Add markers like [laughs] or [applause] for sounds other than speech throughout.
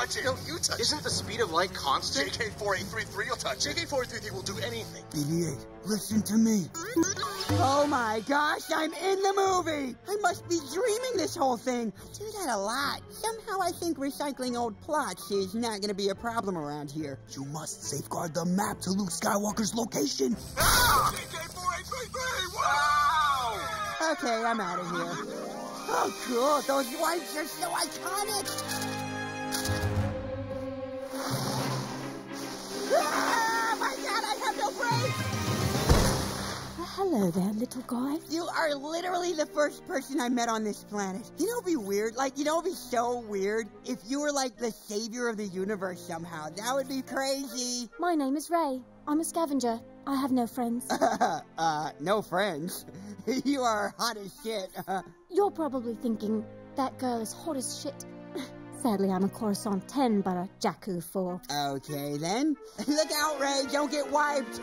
touch it. No, you touch it. Isn't the speed of light constant? JK4833 will touch it. JK433 will do anything. BB-8, listen to me. Oh my gosh, I'm in the movie! I must be dreaming this whole thing. I do that a lot. Somehow I think recycling old plots is not gonna be a problem around here. You must safeguard the map to Luke Skywalker's location. Ah! JK4833! Wow! Okay, I'm out of here. Oh, cool. Those lights are so iconic. Hello there, little guy. You are literally the first person I met on this planet. You know, it'd be weird. Like, you know, it'd be so weird if you were like the savior of the universe somehow. That would be crazy. My name is Rey. I'm a scavenger. I have no friends. [laughs] uh, no friends. [laughs] you are hot as shit. [laughs] You're probably thinking, that girl is hot as shit. Sadly, I'm a Coruscant 10, but a Jakku 4. Okay, then. Look out, Rey. Don't get wiped.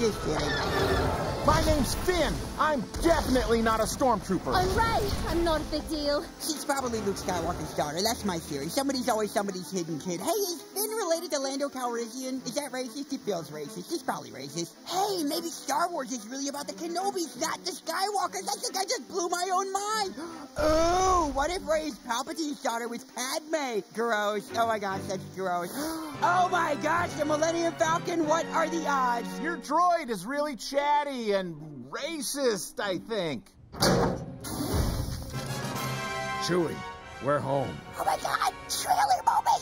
Just kidding. My name's Finn. I'm definitely not a stormtrooper. I'm Rey. I'm not a big deal. She's probably Luke Skywalker's daughter. That's my theory. Somebody's always somebody's hidden kid. Hey, is Finn related to Lando Calrissian? Is that racist? It feels racist. It's probably racist. Hey, maybe Star Wars is really about the Kenobis, not the Skywalkers. I think I just blew my own mind. Ooh, [gasps] uh, what if Rey's Palpatine's daughter was Padme? Gross. Oh my gosh, that's gross. [gasps] Oh my gosh, the Millennium Falcon. What are the odds? Your droid is really chatty and racist, I think. Chewie, we're home. Oh my god, trailer moment!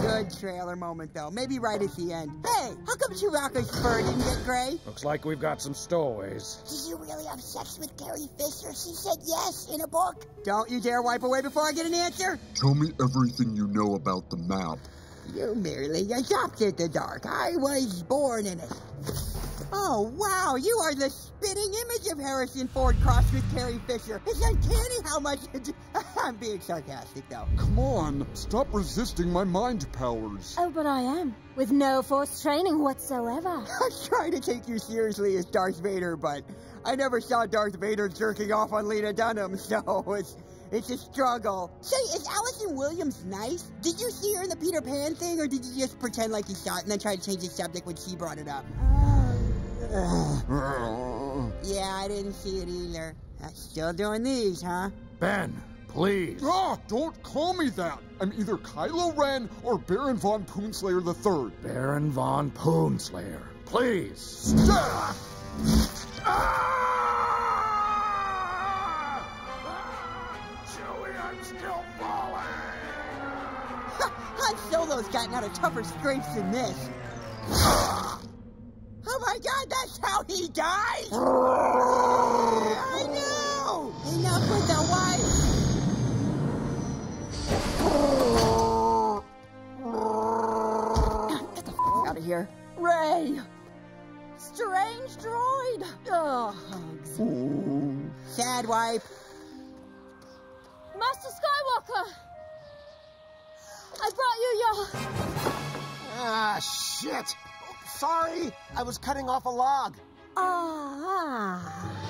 Good trailer moment, though. Maybe right at the end. Hey, how come Chewbacca's fur didn't get gray? Looks like we've got some stowaways. Did you really have sex with Carrie Fisher? She said yes in a book. Don't you dare wipe away before I get an answer. Tell me everything you know about the map. You merely adopted the dark. I was born in it. Oh, wow, you are the spitting image of Harrison Ford crossed with Carrie Fisher. It's uncanny how much... I'm being sarcastic, though. Come on, stop resisting my mind powers. Oh, but I am. With no force training whatsoever. [laughs] I was trying to take you seriously as Darth Vader, but I never saw Darth Vader jerking off on Lena Dunham, [laughs] so it's... It's a struggle. Say, is Allison Williams nice? Did you see her in the Peter Pan thing, or did you just pretend like you saw it and then try to change the subject when she brought it up? [sighs] [sighs] yeah, I didn't see it either. Still doing these, huh? Ben, please. Ah, don't call me that. I'm either Kylo Ren or Baron von Poonslayer III. Baron von Poonslayer. Please. Ah! Chewie, I'm still falling. Han Solo's gotten out of tougher scrapes than this. Oh my god, that's how he dies! Rey! Strange droid! Oh, hugs. Sad wipe. Master Skywalker! I brought you your... Ah, shit. Sorry, I was cutting off a log. Ah.